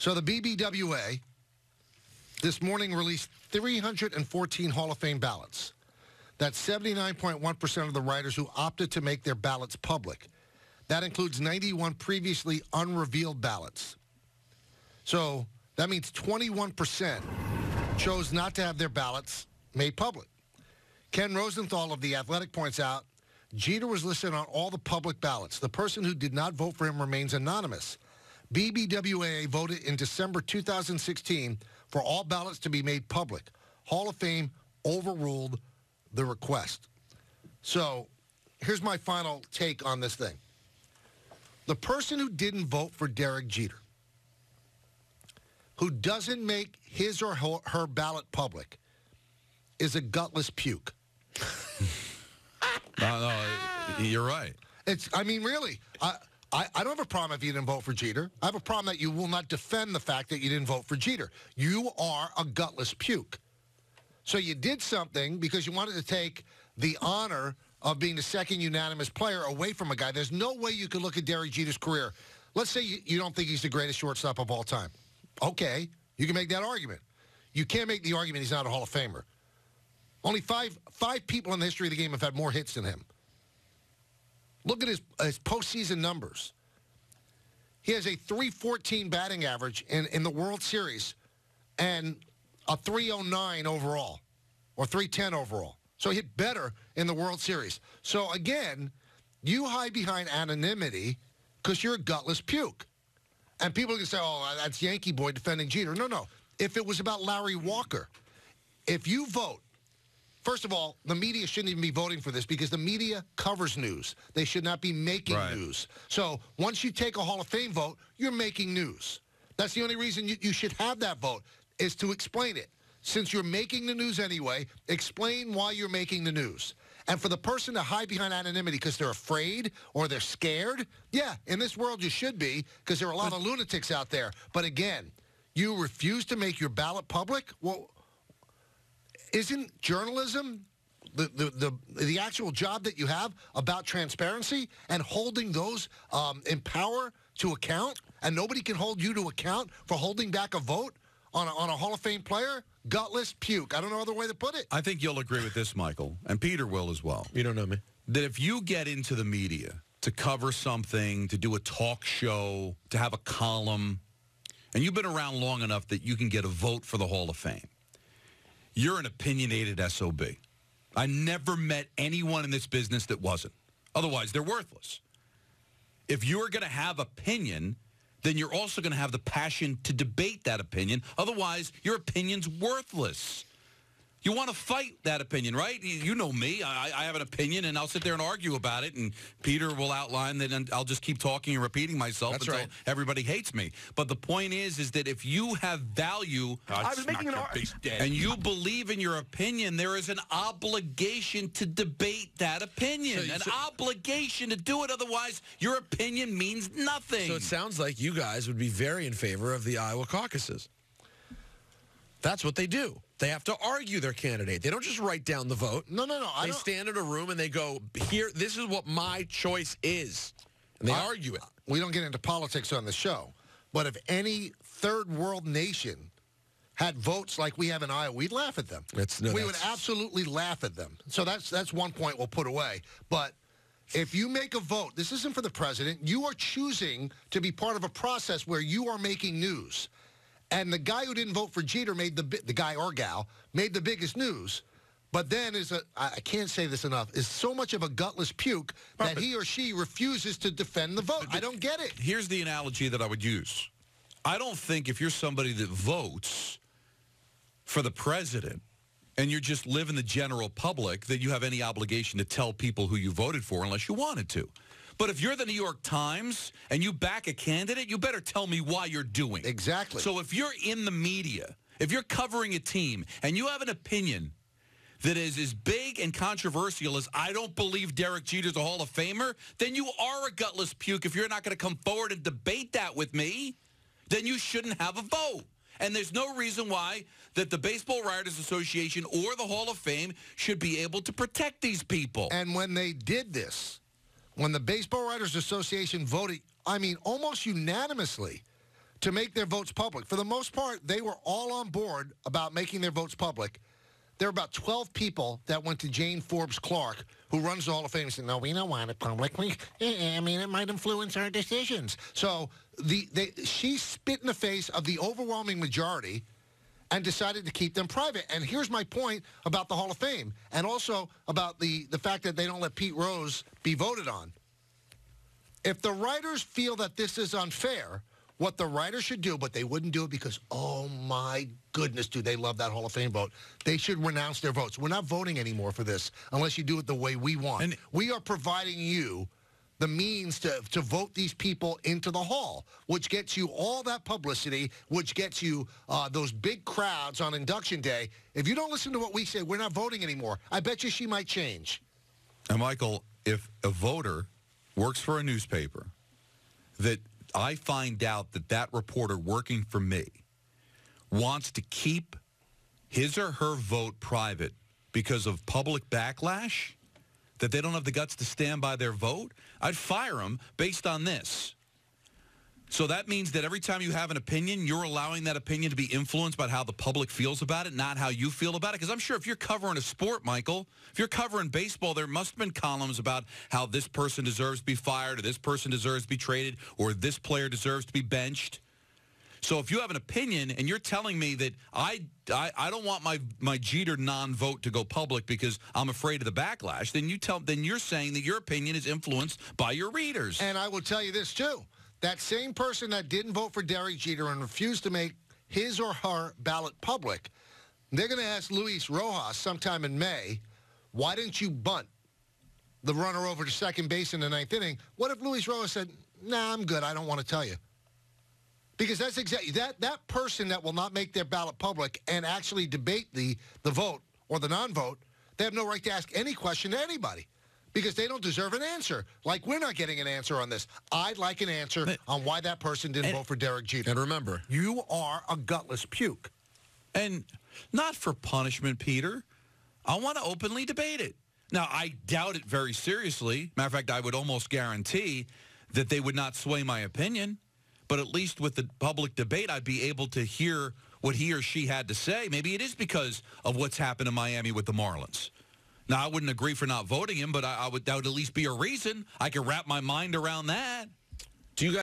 So the BBWA this morning released 314 Hall of Fame ballots. That's 79.1% of the writers who opted to make their ballots public. That includes 91 previously unrevealed ballots. So that means 21% chose not to have their ballots made public. Ken Rosenthal of The Athletic points out Jeter was listed on all the public ballots. The person who did not vote for him remains anonymous. BBWA voted in December 2016 for all ballots to be made public. Hall of Fame overruled the request. So here's my final take on this thing. The person who didn't vote for Derek Jeter, who doesn't make his or her, her ballot public, is a gutless puke. no, no, you're right. It's. I mean, really. I, I, I don't have a problem if you didn't vote for Jeter. I have a problem that you will not defend the fact that you didn't vote for Jeter. You are a gutless puke. So you did something because you wanted to take the honor of being the second unanimous player away from a guy. There's no way you could look at Derek Jeter's career. Let's say you, you don't think he's the greatest shortstop of all time. Okay, you can make that argument. You can't make the argument he's not a Hall of Famer. Only five five people in the history of the game have had more hits than him. Look at his, uh, his postseason numbers. He has a 314 batting average in, in the World Series and a 309 overall or 310 overall. So he hit better in the World Series. So again, you hide behind anonymity because you're a gutless puke. And people can say, oh, that's Yankee boy defending Jeter. No, no. If it was about Larry Walker, if you vote First of all, the media shouldn't even be voting for this because the media covers news. They should not be making right. news. So once you take a Hall of Fame vote, you're making news. That's the only reason you, you should have that vote is to explain it. Since you're making the news anyway, explain why you're making the news. And for the person to hide behind anonymity because they're afraid or they're scared, yeah, in this world you should be because there are a lot of lunatics out there. But again, you refuse to make your ballot public? Well, isn't journalism the, the, the, the actual job that you have about transparency and holding those um, in power to account? And nobody can hold you to account for holding back a vote on a, on a Hall of Fame player? Gutless puke. I don't know other way to put it. I think you'll agree with this, Michael, and Peter will as well. You don't know me. That if you get into the media to cover something, to do a talk show, to have a column, and you've been around long enough that you can get a vote for the Hall of Fame you're an opinionated SOB. I never met anyone in this business that wasn't. Otherwise, they're worthless. If you're going to have opinion, then you're also going to have the passion to debate that opinion. Otherwise, your opinion's worthless. You want to fight that opinion, right? You know me. I, I, have an opinion, and I'll sit there and argue about it. And Peter will outline that, and I'll just keep talking and repeating myself That's until right. everybody hates me. But the point is, is that if you have value, I was making an argument, and you believe in your opinion, there is an obligation to debate that opinion, so, an so, obligation to do it. Otherwise, your opinion means nothing. So it sounds like you guys would be very in favor of the Iowa caucuses. That's what they do. They have to argue their candidate. They don't just write down the vote. No, no, no. I they stand in a room and they go, "Here, this is what my choice is," and they I, argue it. We don't get into politics on the show, but if any third world nation had votes like we have in Iowa, we'd laugh at them. That's, no, we would absolutely laugh at them. So that's that's one point we'll put away. But if you make a vote, this isn't for the president. You are choosing to be part of a process where you are making news. And the guy who didn't vote for Jeter made the the guy or gal made the biggest news. But then is a I can't say this enough is so much of a gutless puke that he or she refuses to defend the vote. I don't get it. Here's the analogy that I would use. I don't think if you're somebody that votes for the president and you're just living the general public that you have any obligation to tell people who you voted for unless you wanted to. But if you're the New York Times and you back a candidate, you better tell me why you're doing. Exactly. So if you're in the media, if you're covering a team and you have an opinion that is as big and controversial as I don't believe Derek Jeter's a Hall of Famer, then you are a gutless puke. If you're not going to come forward and debate that with me, then you shouldn't have a vote. And there's no reason why that the Baseball Writers Association or the Hall of Fame should be able to protect these people. And when they did this, when the Baseball Writers Association voted, I mean, almost unanimously, to make their votes public. For the most part, they were all on board about making their votes public. There were about 12 people that went to Jane Forbes Clark, who runs the Hall of Fame, and said, no, we don't want it public. We, eh, I mean, it might influence our decisions. So the, they, she spit in the face of the overwhelming majority and decided to keep them private. And here's my point about the Hall of Fame and also about the, the fact that they don't let Pete Rose be voted on. If the writers feel that this is unfair, what the writers should do, but they wouldn't do it because, oh my goodness, do they love that Hall of Fame vote. They should renounce their votes. We're not voting anymore for this unless you do it the way we want. And- we are providing you the means to, to vote these people into the hall, which gets you all that publicity, which gets you uh, those big crowds on induction day. If you don't listen to what we say, we're not voting anymore. I bet you she might change. And Michael, if a voter works for a newspaper that I find out that that reporter working for me wants to keep his or her vote private because of public backlash, that they don't have the guts to stand by their vote, I'd fire them based on this. So that means that every time you have an opinion, you're allowing that opinion to be influenced by how the public feels about it, not how you feel about it. Because I'm sure if you're covering a sport, Michael, if you're covering baseball, there must have been columns about how this person deserves to be fired, or this person deserves to be traded, or this player deserves to be benched. So if you have an opinion and you're telling me that I, I, I don't want my, my Jeter non-vote to go public because I'm afraid of the backlash, then you tell then you're saying that your opinion is influenced by your readers. And I will tell you this, too. That same person that didn't vote for Derek Jeter and refused to make his or her ballot public, they're going to ask Luis Rojas sometime in May, why didn't you bunt the runner over to second base in the ninth inning? What if Luis Rojas said, nah, I'm good. I don't want to tell you. Because that's exactly that that person that will not make their ballot public and actually debate the the vote or the non-vote, they have no right to ask any question to anybody because they don't deserve an answer. Like we're not getting an answer on this. I'd like an answer But- on why that person didn't And- vote for Derek Jeter. And remember, You are a gutless puke. And not for punishment, Peter. I want to openly debate it. Now, I doubt it very seriously. Matter of fact, I would almost guarantee that they would not sway my opinion. But at least with the public debate, I'd be able to hear what he or she had to say. Maybe it is because of what's happened in Miami with the Marlins. Now, I wouldn't agree for not voting him, but I, I would that would at least be a reason. I could wrap my mind around that. do you guys